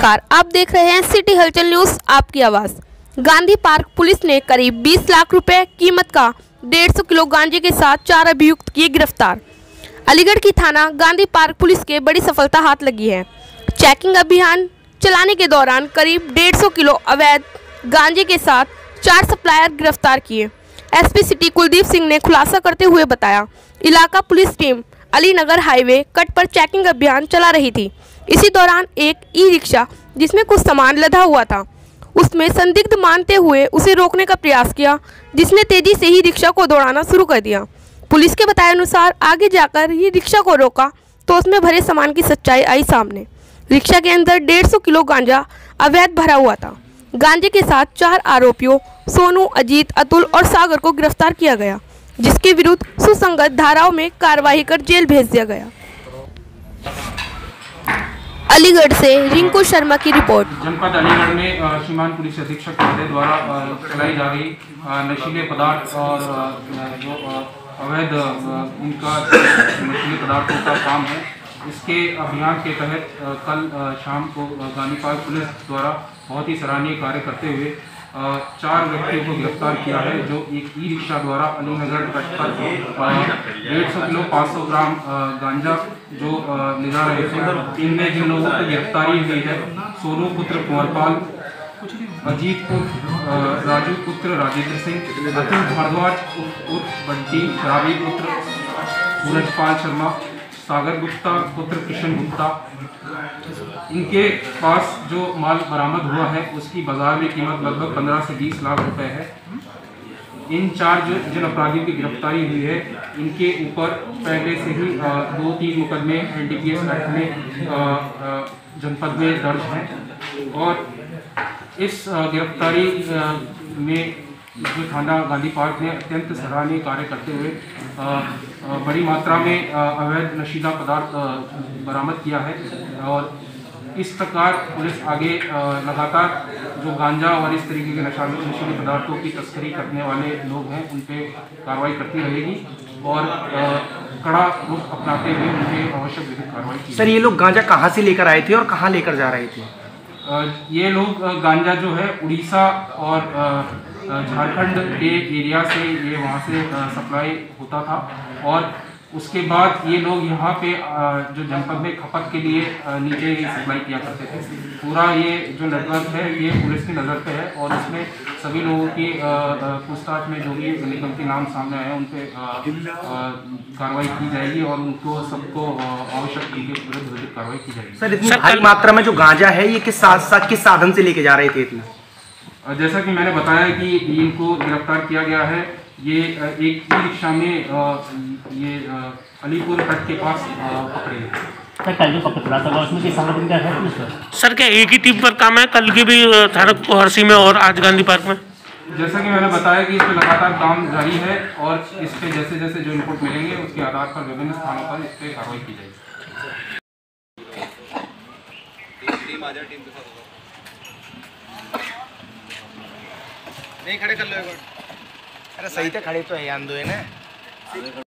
नमस्कार। आप देख रहे हैं सिटी हलचल न्यूज़, आपकी आवाज़। गांधी पार्क पुलिस ने करीब 20 लाख रुपए कीमत का 150 किलो गांजे के साथ चार अभियुक्त किए गिरफ़्तार। अलीगढ़ की थाना गांधी पार्क पुलिस के बड़ी सफलता हाथ लगी है। चेकिंग अभियान चलाने के दौरान करीब 150 किलो अवैध गांजे के साथ चार सप्लायर गिरफ़्तार किए। एसपी सिटी कुलदीप सिंह ने खुलासा करते हुए बताया, इलाका police team Alinagar highway cut पर चेकिंग अभियान चला रही थी। इसी दौरान एक ई रिक्शा जिसमें कुछ सामान लदा हुआ था, उसमें संदिग्ध मानते हुए उसे रोकने का प्रयास किया, जिसने तेज़ी से ही रिक्शा को दौड़ाना शुरू कर दिया। पुलिस के बताए अनुसार आगे जाकर ये रिक्शा को रोका तो उसमें भरे सामान की सच्चाई आई सामने। रिक्शा के अंदर 150 किलो गांजा अवैध भरा हुआ था। गांजे के साथ चार आरोपियों, सोनू, अजीत, अतुल और सागर को गिरफ़्तार किया गया। जिसके विरुद्ध सुसंगत धाराओं में कार्रवाई कर जेल भेज दिया गया। अलीगढ़ से रिंकू शर्मा की रिपोर्ट। जनपद अलीगढ़ में श्रीमान पुलिस अधीक्षक महोदय द्वारा चलाई जा रही नशीले पदार्थ और जो अवैध उनका, नशीले पदार्थों का काम है। इसके अभियान के तहत कल शाम को गांधीपाल पुलिस द्वारा बहुत ही सराहनीय कार्य करते हुए चार व्यक्तियों को गिरफ़्तार किया है, जो एक ई रिक्शा द्वारा अलीनगर कट पर डेढ़ सौ किलो, पाँच सौ ग्राम गांजा जो ले जा रहे थे। इनमें जिन लोगों की गिरफ्तारी हुई है, सोनू पुत्र कुंवरपाल, अजीत पुत्र राजू पुत्र राजेंद्र सिंह, अतुल भारद्वाज उर्फ़ बंटी शराबी पुत्र सूरजपाल शर्मा सागर गुप्ता, पुत्र किशन गुप्ता, इनके पास जो माल बरामद हुआ है, उसकी बाज़ार में कीमत लगभग 15 से 20 लाख रुपए है। इन चार जो जिन अपराधियों की गिरफ्तारी हुई है, इनके ऊपर पहले से ही दो तीन मुकदमे N D P S act में जनपद में दर्ज हैं। और इस गिरफ्तारी में जो थाना गांधी पार्क ने अत्यंत सराहनीय कार्य करते हुए बड़ी मात्रा में अवैध नशीला पदार्थ बरामद किया है और इस प्रकार पुलिस आगे लगातार जो गांजा और इस तरीके के नशा नशीले पदार्थों की तस्करी करने वाले लोग हैं उन पर कार्रवाई करती रहेगी और कड़ा रुख अपनाते हुए उन पे आवश्यक विधिक कार्रवाई की सर ये लोग गांजा कहाँ से लेकर आए थे और कहाँ लेकर जा रहे थे? ये लोग गांजा जो है उड़ीसा और झारखंड के एरिया से ये वहाँ से सप्लाई होता था और उसके बाद ये लोग यहाँ पे जो जनपद में खपत के लिए नीचे सप्लाई किया करते थे। पूरा ये जो नेटवर्क है ये पुलिस की नज़र पे है और इसमें सभी लोगों की पूछताछ में जो भी निगमती नाम सामने आए उन पे अ, कार्रवाई की जाएगी और उनको सबको आवश्यक कार्रवाई की जाएगी। सर इतनी मात्रा में जो गांजा है ये किस किस साधन से लेके जा रहे थे इतना? जैसा कि मैंने बताया कि इनको गिरफ़्तार किया गया है ये एक ई रिक्शा में ये अलीपुर तट के पास पकड़े गए सर कल जो पकड़ा था उसमें किस संगठन का है सर क्या एक ही टीम पर काम है? कल की भी थाना हरसी में और आज गांधी पार्क में? जैसा कि मैंने बताया कि इस पर लगातार काम जारी है और इस पे जैसे जैसे जो इनपुट मिलेंगे उसके आधार पर विभिन्न स्थानों पर इस पे कार्रवाई की जाएगी। अरे सही तो खड़े तो है आंदो ना